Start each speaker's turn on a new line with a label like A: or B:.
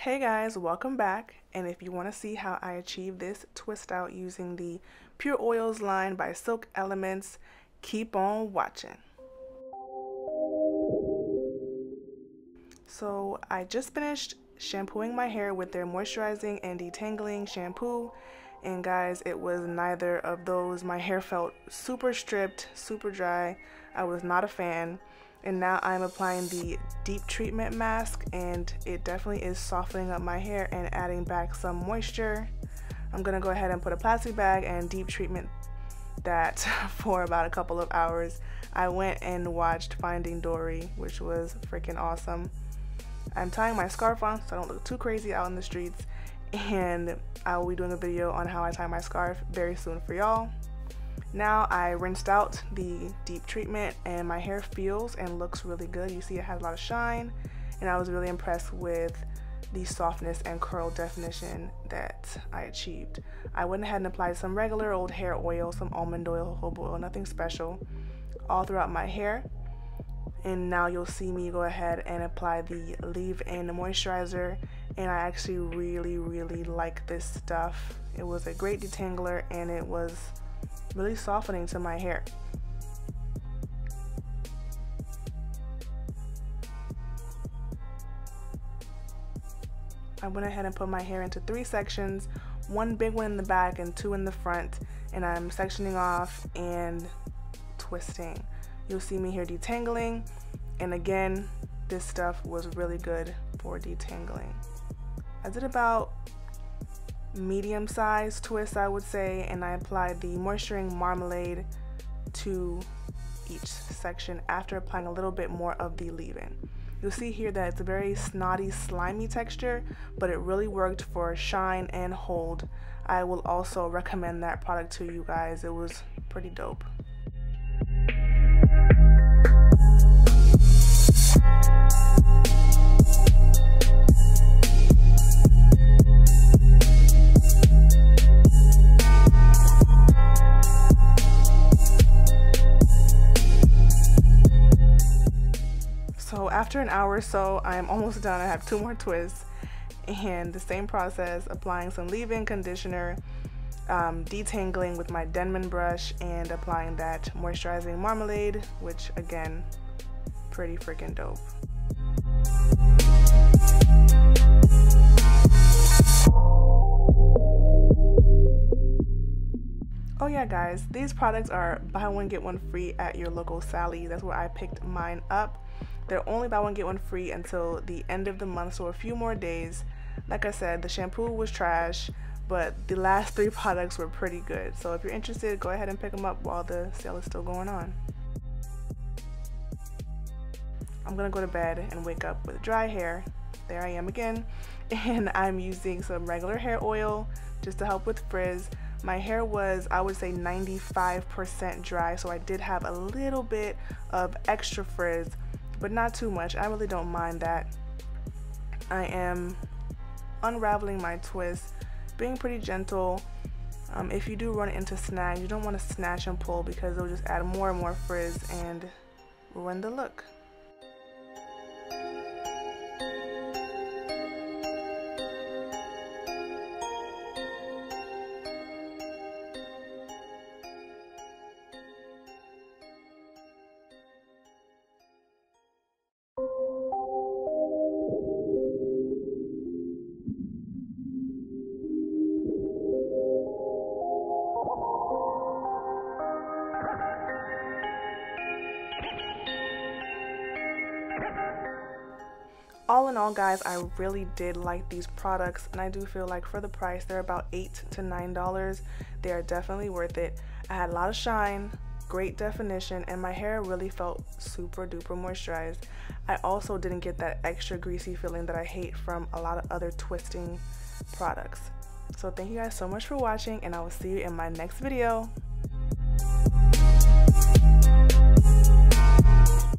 A: Hey guys, welcome back. And if you want to see how I achieve this twist out using the Pure Oils line by Silk Elements, keep on watching. So I just finished shampooing my hair with their moisturizing and detangling shampoo. And guys, it was neither of those. My hair felt super stripped, super dry. I was not a fan and now I'm applying the deep treatment mask and it definitely is softening up my hair and adding back some moisture. I'm gonna go ahead and put a plastic bag and deep treatment that for about a couple of hours. I went and watched Finding Dory, which was freaking awesome. I'm tying my scarf on so I don't look too crazy out in the streets and I will be doing a video on how I tie my scarf very soon for y'all. Now I rinsed out the deep treatment and my hair feels and looks really good. You see it has a lot of shine and I was really impressed with the softness and curl definition that I achieved. I went ahead and applied some regular old hair oil, some almond oil, jojoba oil, nothing special, all throughout my hair. And now you'll see me go ahead and apply the leave-in moisturizer and I actually really, really like this stuff. It was a great detangler and it was really softening to my hair. I went ahead and put my hair into three sections, one big one in the back and two in the front, and I'm sectioning off and twisting. You'll see me here detangling, and again, this stuff was really good for detangling. I did about medium sized twist I would say and I applied the moisturizing marmalade to each section after applying a little bit more of the leave-in. You'll see here that it's a very snotty slimy texture but it really worked for shine and hold. I will also recommend that product to you guys. It was pretty dope. After an hour or so, I'm almost done. I have two more twists and the same process, applying some leave-in conditioner, um, detangling with my Denman brush and applying that moisturizing marmalade, which again, pretty freaking dope. Yeah guys, these products are buy one get one free at your local Sally. That's where I picked mine up. They're only buy one get one free until the end of the month, so a few more days. Like I said, the shampoo was trash, but the last three products were pretty good. So if you're interested, go ahead and pick them up while the sale is still going on. I'm gonna go to bed and wake up with dry hair. There I am again. And I'm using some regular hair oil just to help with frizz. My hair was, I would say 95% dry, so I did have a little bit of extra frizz but not too much. I really don't mind that. I am unraveling my twist, being pretty gentle. Um, if you do run into snags, you don't want to snatch and pull because it'll just add more and more frizz and ruin the look. All in all guys i really did like these products and i do feel like for the price they're about eight to nine dollars. They are definitely worth it. I had a lot of shine great definition and my hair really felt super duper moisturized. I also didn't get that extra greasy feeling that i hate from a lot of other twisting products. So thank you guys so much for watching and i will see you in my next video